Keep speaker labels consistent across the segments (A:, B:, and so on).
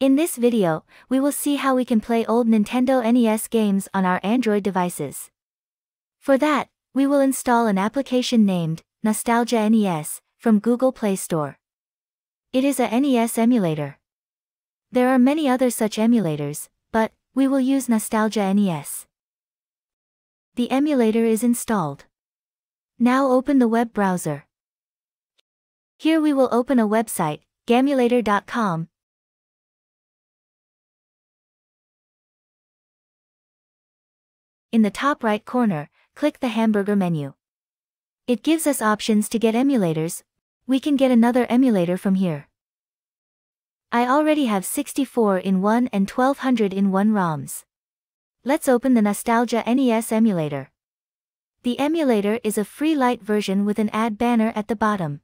A: In this video, we will see how we can play old Nintendo NES games on our Android devices. For that, we will install an application named Nostalgia NES from Google Play Store. It is a NES emulator. There are many other such emulators, but we will use Nostalgia NES. The emulator is installed. Now open the web browser. Here we will open a website, gamulator.com, In the top right corner, click the hamburger menu. It gives us options to get emulators, we can get another emulator from here. I already have 64 in 1 and 1200 in 1 ROMs. Let's open the Nostalgia NES emulator. The emulator is a free light version with an ad banner at the bottom.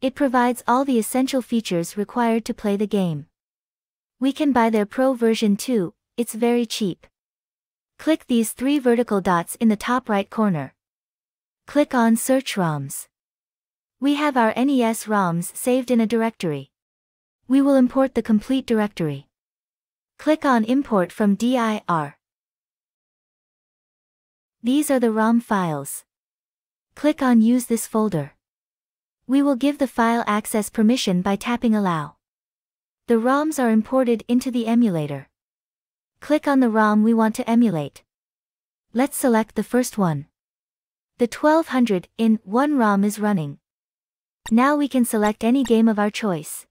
A: It provides all the essential features required to play the game. We can buy their pro version too, it's very cheap. Click these three vertical dots in the top right corner. Click on Search ROMs. We have our NES ROMs saved in a directory. We will import the complete directory. Click on Import from DIR. These are the ROM files. Click on Use this folder. We will give the file access permission by tapping Allow. The ROMs are imported into the emulator. Click on the ROM we want to emulate. Let's select the first one. The 1200 in 1 ROM is running. Now we can select any game of our choice.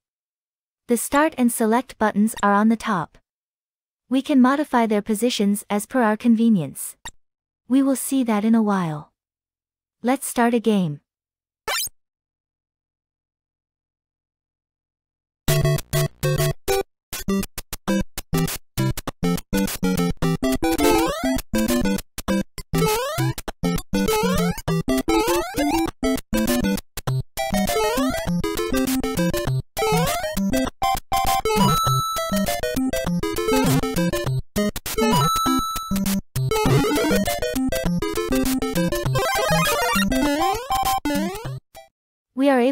A: The Start and Select buttons are on the top. We can modify their positions as per our convenience. We will see that in a while. Let's start a game.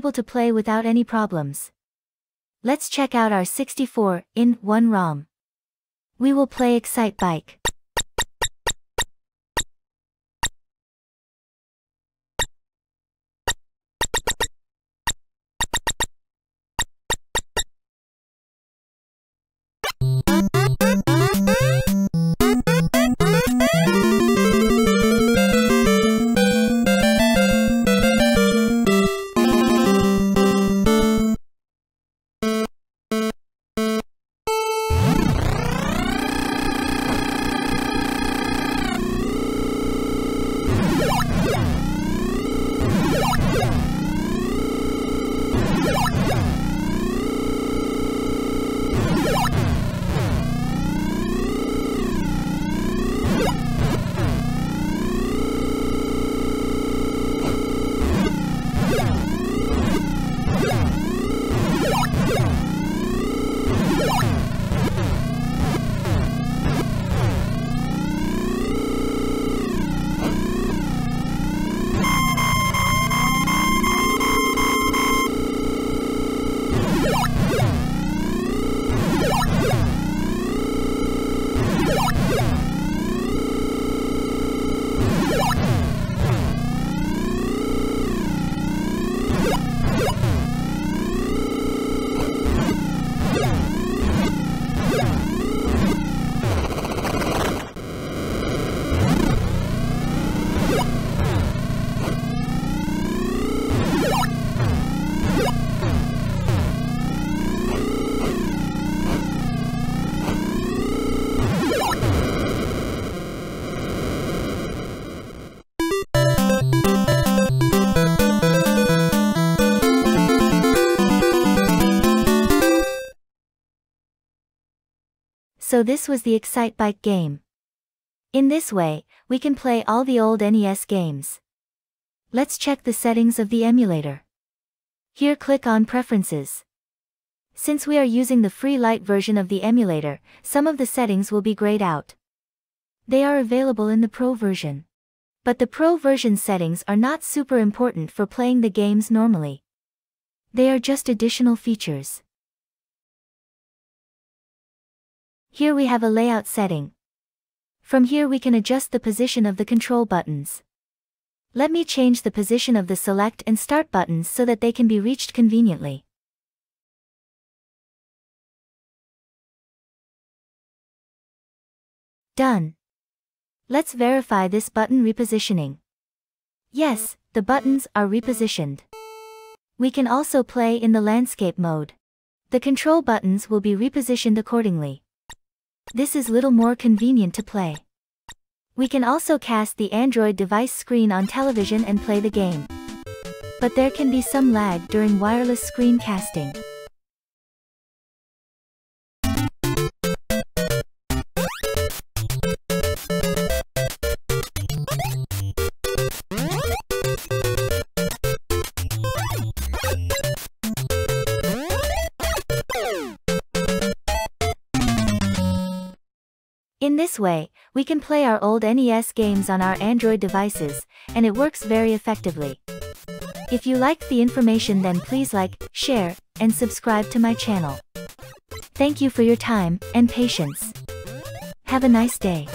A: Able to play without any problems. Let's check out our 64 in 1 ROM. We will play Excitebike. So this was the Excitebike game. In this way, we can play all the old NES games. Let's check the settings of the emulator. Here click on Preferences. Since we are using the free light version of the emulator, some of the settings will be grayed out. They are available in the Pro version. But the Pro version settings are not super important for playing the games normally. They are just additional features. Here we have a layout setting. From here we can adjust the position of the control buttons. Let me change the position of the select and start buttons so that they can be reached conveniently. Done. Let's verify this button repositioning. Yes, the buttons are repositioned. We can also play in the landscape mode. The control buttons will be repositioned accordingly. This is little more convenient to play. We can also cast the Android device screen on television and play the game. But there can be some lag during wireless screen casting. In this way, we can play our old NES games on our Android devices, and it works very effectively. If you liked the information then please like, share, and subscribe to my channel. Thank you for your time and patience. Have a nice day.